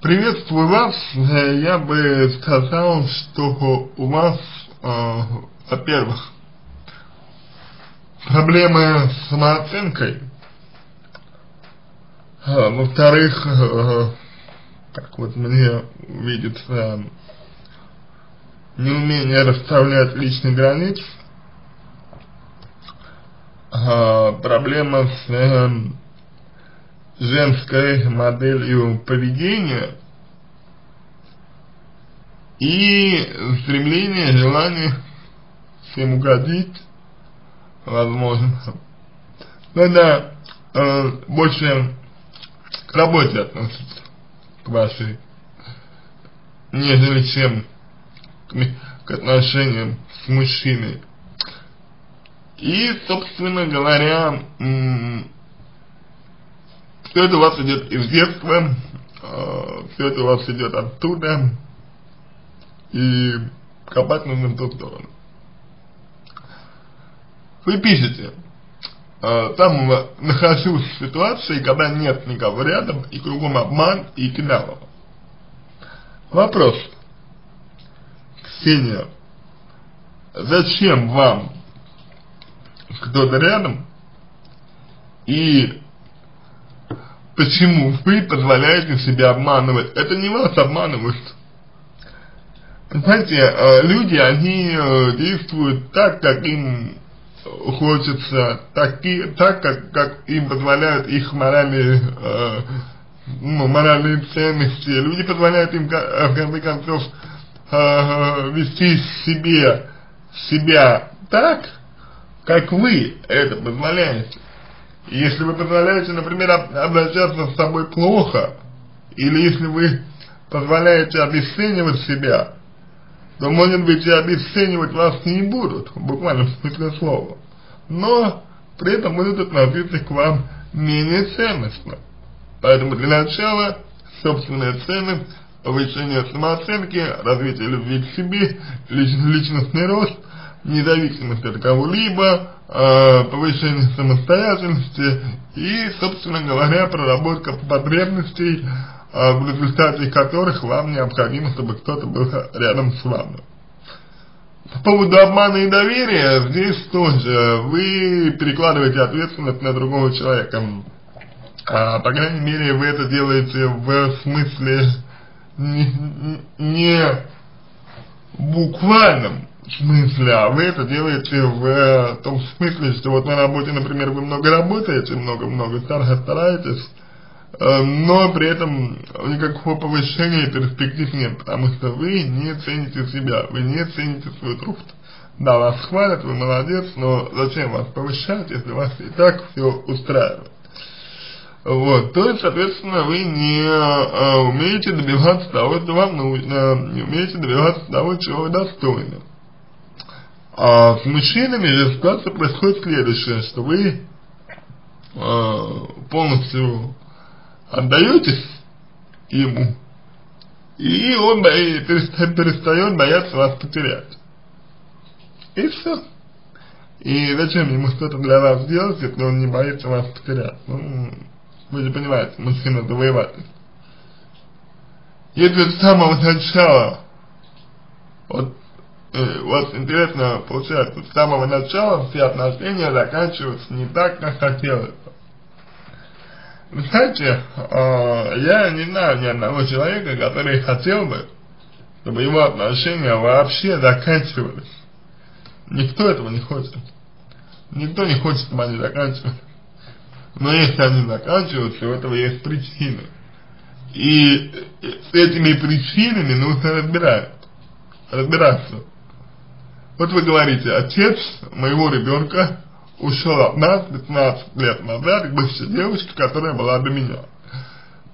Приветствую вас. Я бы сказал, что у вас, э, во-первых, проблемы с самооценкой, а, во-вторых, э, как вот мне видится, неумение расставлять личные границы, э, проблема с э, женской моделью поведения и стремление, желание всем угодить, возможно. Надо э, больше к работе относится, к вашей, нежели чем к, к отношениям с мужчиной. И, собственно говоря, все это у вас идет из детства, э, все это у вас идет оттуда, и копать нужно в ту сторону. Вы пишете, э, там нахожусь в ситуации, когда нет никого рядом, и кругом обман и кидалово. Вопрос. Ксения, зачем вам кто-то рядом, и почему вы позволяете себя обманывать? Это не вас обманывают. Понимаете, э, люди, они э, действуют так, как им хочется, таки, так, как, как им позволяют их моральные, э, ну, моральные ценности. Люди позволяют им, в конце концов, вести себе, себя так, как вы это позволяете. Если вы позволяете, например, обращаться с собой плохо, или если вы позволяете обесценивать себя, то, может быть, и обесценивать вас не будут, в буквальном смысле слова. Но при этом будут относиться к вам менее ценностно. Поэтому для начала собственная ценность, повышение самооценки, развитие любви к себе, личностный рост, независимость от кого-либо, повышение самостоятельности и, собственно говоря, проработка потребностей, э, в результате которых вам необходимо, чтобы кто-то был рядом с вами. По поводу обмана и доверия, здесь тоже вы перекладываете ответственность на другого человека. А, по крайней мере, вы это делаете в смысле не, не буквальном смысле, а вы это делаете в том смысле, что вот на работе, например, вы много работаете, много-много стараетесь, Э, но при этом никакого повышения перспектив нет, потому что вы не цените себя, вы не цените свой труд. Да, вас хвалят, вы молодец, но зачем вас повышать, если вас и так все устраивает? Вот, то есть, соответственно, вы не а, умеете добиваться того, что вам нужно, не умеете добиваться того, чего вы достойны. А с мужчинами же ситуация происходит следующее, что вы а, полностью отдаетесь ему, и он перестает бояться вас потерять. И все. И зачем ему что-то для вас делать, если он не боится вас потерять? Ну, вы же понимаете, мужчина завоеватель. Если с самого начала, вот, э, вот интересно получается, с самого начала все отношения заканчиваются не так, как хотелось знаете, э, я не знаю ни одного человека, который хотел бы, чтобы его отношения вообще заканчивались. Никто этого не хочет. Никто не хочет, чтобы они заканчивались. Но если они заканчиваются, у этого есть причины. И с этими причинами нужно разбирать, разбираться. Вот вы говорите, отец моего ребенка ушел от нас 15 лет назад к бывшей девушке, которая была до меня.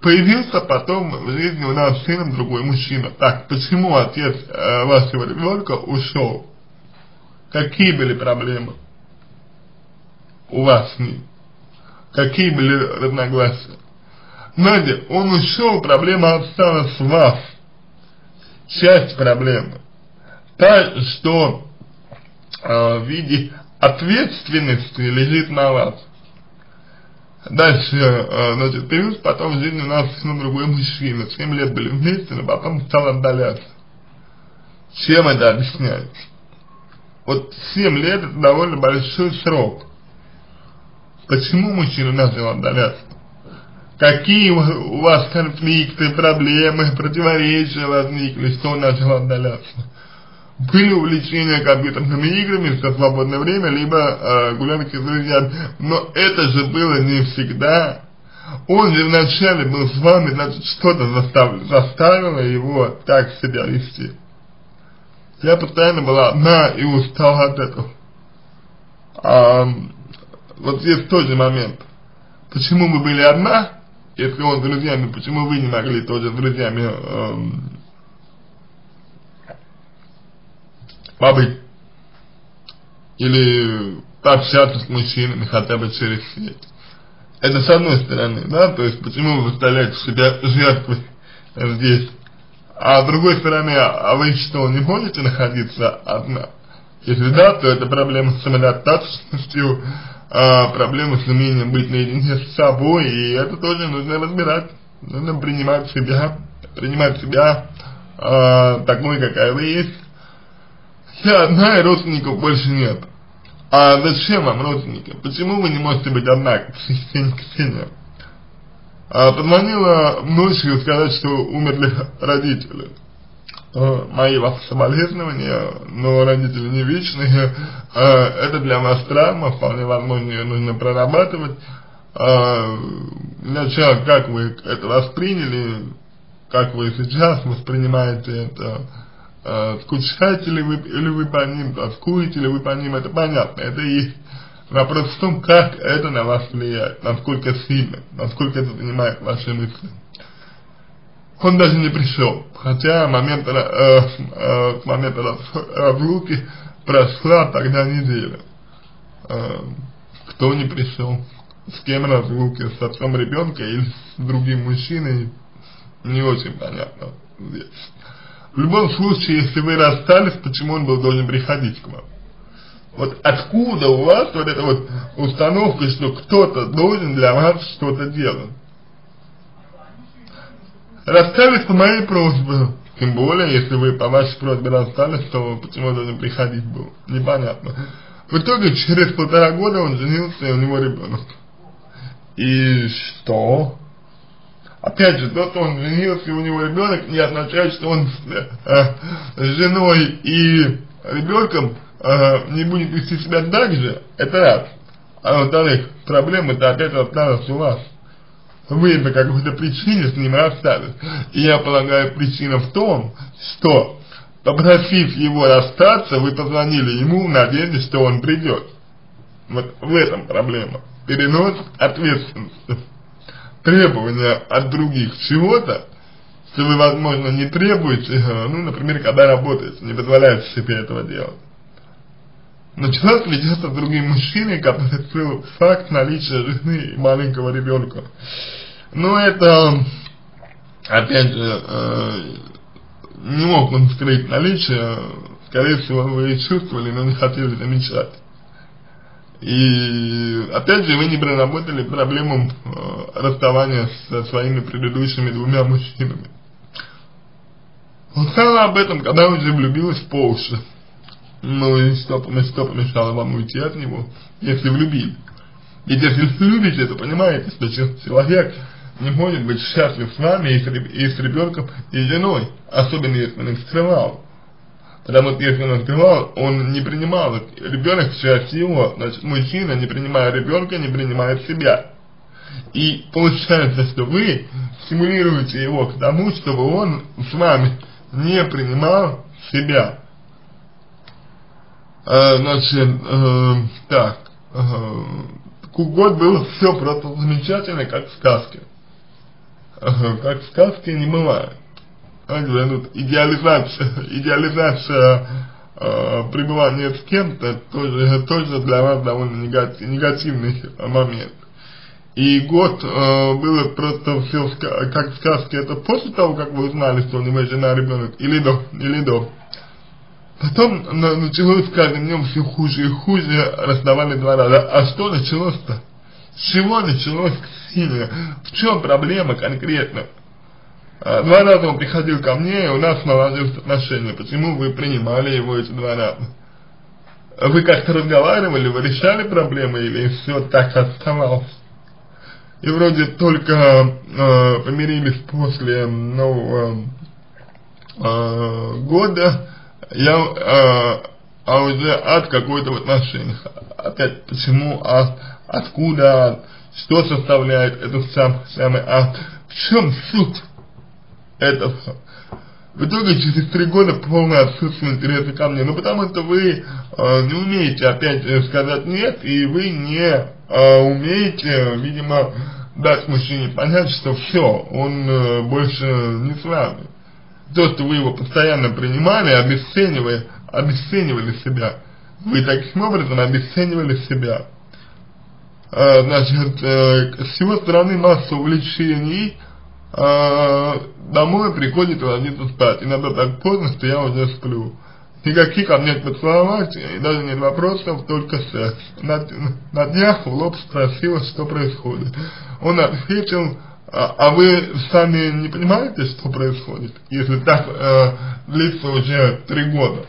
Появился потом в жизни у нас сыном другой мужчина. Так, почему отец э, вашего ребенка ушел? Какие были проблемы у вас с ним? Какие были разногласия? Знаете, он ушел, проблема осталась в вас. Часть проблемы. Та, что в виде ответственность лежит на вас. Дальше, э, значит, появился потом в жизни у нас ну, другой мужчина. Семь лет были вместе, но потом стал отдаляться. Чем это объясняется? Вот семь лет это довольно большой срок. Почему мужчина начал отдаляться? Какие у вас конфликты, проблемы, противоречия возникли, что он начал отдаляться? Были увлечения компьютерными играми в свободное время, либо э, гулянки с друзьями. Но это же было не всегда. Он же вначале был с вами, значит, что-то заставило, заставило его так себя вести. Я постоянно была одна и устала от этого. А, вот здесь тоже момент. Почему мы были одна, если он с друзьями, почему вы не могли тоже с друзьями эм, побыть или пообщаться с мужчинами хотя бы через сеть. Это с одной стороны, да, то есть почему вы выставляете себя жертвой здесь. А с другой стороны, а вы что, не можете находиться одна? Если да, то это проблема с самодостаточностью, а, проблема с умением быть наедине с собой, и это тоже нужно разбирать. Нужно принимать себя, принимать себя а, такой, какая вы есть, я одна, и родственников больше нет. А зачем вам родственники? Почему вы не можете быть одна, Ксения? А, позвонила ночью сказать, что умерли родители. Мои вас соболезнования, но родители не вечные. А, это для вас травма, вполне возможно, ее нужно прорабатывать. А, сначала, как вы это восприняли, как вы сейчас воспринимаете это, скучаете ли вы, или вы по ним, тоскуете ли вы по ним, это понятно, это и вопрос в том, как это на вас влияет, насколько сильно, насколько это занимает ваши мысли. Он даже не пришел, хотя момент, э, э, с разлуки прошла тогда неделя. Э, кто не пришел, с кем разлуки, с отцом ребенка или с другим мужчиной, не очень понятно здесь. В любом случае, если вы расстались, почему он был должен приходить к вам? Вот откуда у вас вот эта вот установка, что кто-то должен для вас что-то делать? Расстались по моей просьбе, тем более, если вы по вашей просьбе расстались, то почему должен приходить был? Непонятно. В итоге, через полтора года он женился, и у него ребенок. И что? Опять же, тот, он женился, у него ребенок, не означает, что он э, с женой и ребенком э, не будет вести себя так же, это раз. А во-вторых, проблема-то опять осталась у вас. Вы по какой-то причине с ним расстались. И я полагаю, причина в том, что попросив его расстаться, вы позвонили ему в надежде, что он придет. Вот в этом проблема. Перенос ответственности требования от других чего-то, что вы, возможно, не требуете, ну, например, когда работаете, не позволяете себе этого делать. Но человек с другим мужчиной, который скрыл факт наличия жены и маленького ребенка. Но это, опять же, э, не мог он скрыть наличие, скорее всего, вы чувствовали, но не хотели замечать. И опять же вы не проработали проблему э, расставания со своими предыдущими двумя мужчинами. Узнала об этом, когда уже влюбилась по уши. Ну и что, что помешало вам уйти от него, если влюбили? Ведь если любите, то понимаете, что человек не может быть счастлив с вами и с, с ребенком, и женой, особенно если он их скрывал. Потому что если он открывал, он не принимал, ребенок часть его, значит мужчина, не принимая ребенка, не принимает себя. И получается, что вы стимулируете его к тому, чтобы он с вами не принимал себя. Э, значит, э, так, э, год было все просто замечательно, как в сказке. Э, как в сказке не бывает ну, идеализация, идеализация э, пребывания с кем-то тоже, тоже для вас довольно негатив, негативный момент. И год э, было просто все, как в сказке, это после того, как вы узнали, что у него жена, ребенок, или до, или до. Потом началось с каждым днем все хуже и хуже, расставали два раза. А что началось-то? С чего началось сильно? В чем проблема конкретно? А, два раза он приходил ко мне, и у нас наладились отношения. Почему вы принимали его эти два раза? Вы как-то разговаривали, вы решали проблемы или все так оставалось? И вроде только э, помирились после Нового э, года, я, э, а уже от какой-то в отношениях. Опять, почему, а, откуда, что составляет эту сам, самый, а в чем суть этого? В итоге через три года полное отсутствие интереса ко мне. Ну потому что вы э, не умеете опять сказать нет, и вы не э, умеете, видимо, дать мужчине понять, что все, он э, больше не с вами. То, что вы его постоянно принимали, обесценивая, обесценивали себя. Вы таким образом обесценивали себя. Э, значит, э, с его стороны масса увлечений, э, домой приходит ложиться спать. Иногда так поздно, что я уже сплю. Никаких ко мне поцеловать, и даже нет вопросов, только секс. На, на днях в лоб спросила, что происходит. Он ответил, а, а вы сами не понимаете, что происходит, если так э, длится уже три года?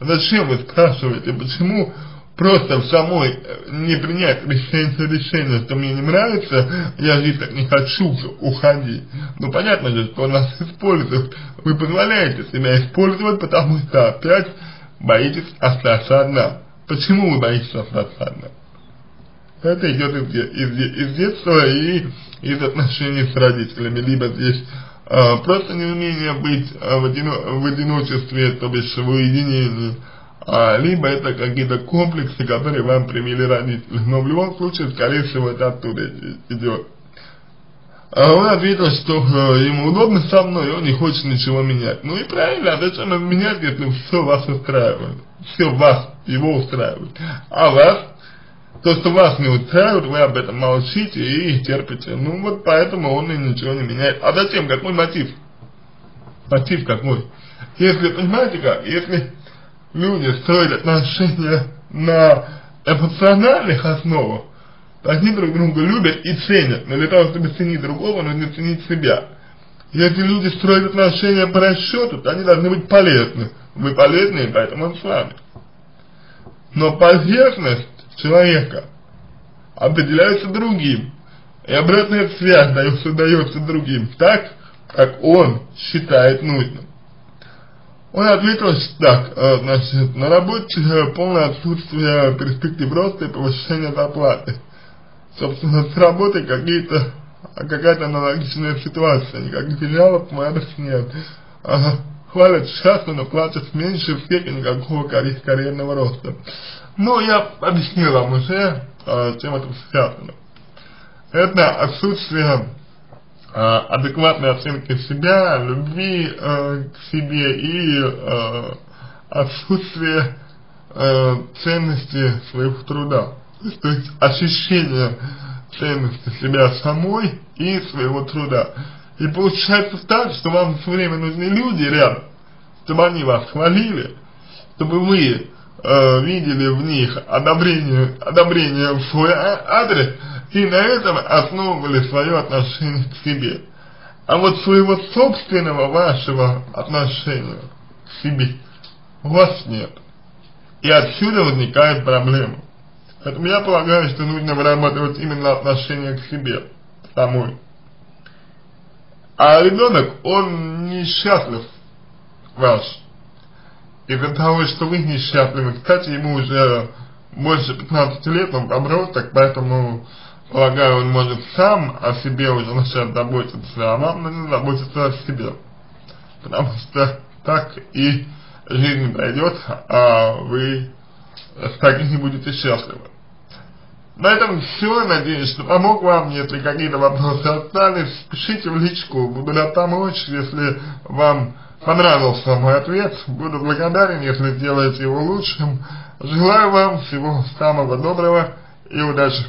Зачем вы спрашиваете, почему просто в самой э, не принять решение, что мне не нравится, я жить так не хочу, уходи. Ну понятно же, что нас используют. Вы позволяете себя использовать, потому что опять боитесь остаться одна. Почему вы боитесь остаться одна? Это идет из, из, из детства и из отношений с родителями, либо здесь э, просто неумение быть э, в, одино, в одиночестве, то бишь в уединении, а, либо это какие-то комплексы, которые вам привели родители. Но в любом случае, скорее всего, это оттуда идет. А он ответил, что э, ему удобно со мной, он не хочет ничего менять. Ну и правильно, а зачем ему менять, если все вас устраивает? Все вас, его устраивает. А вас, то, что вас не устраивает, вы об этом молчите и терпите. Ну вот поэтому он и ничего не меняет. А зачем? Какой мотив? Мотив какой? Если, понимаете как, если люди строят отношения на эмоциональных основах, то они друг друга любят и ценят, но для того, чтобы ценить другого, нужно ценить себя. Если люди строят отношения по расчету, то они должны быть полезны. Вы полезны, поэтому он с вами. Но полезность человека определяется другим. И обратная связь дается, дается другим так, как он считает нужным. Он ответил так, э, значит, на работе э, полное отсутствие перспектив роста и повышения зарплаты. Собственно, с работой какие-то, какая-то аналогичная ситуация, никаких филиалов в адрес нет. Хвалят часто, но платят меньше, в степени никакого карь карьерного роста. Ну, я объяснил вам уже, э, чем это связано. Это отсутствие адекватной оценки себя, любви э, к себе и э, отсутствие э, ценности своего труда. То есть ощущение ценности себя самой и своего труда. И получается так, что вам все время нужны люди рядом, чтобы они вас хвалили, чтобы вы э, видели в них одобрение, одобрение в свой адрес, и на этом основывали свое отношение к себе. А вот своего собственного вашего отношения к себе у вас нет. И отсюда возникает проблема. Поэтому я полагаю, что нужно вырабатывать именно отношение к себе самой. А ребенок, он несчастлив ваш. Из-за того, что вы несчастливы. Кстати, ему уже больше 15 лет, он подросток, поэтому полагаю, он может сам о себе уже начать заботиться, а вам нужно заботиться о себе. Потому что так и жизнь пройдет, а вы так и не будете счастливы. На этом все, надеюсь, что помог вам, если какие-то вопросы остались, пишите в личку, буду рад помочь, если вам понравился мой ответ, буду благодарен, если сделаете его лучшим. Желаю вам всего самого доброго и удачи.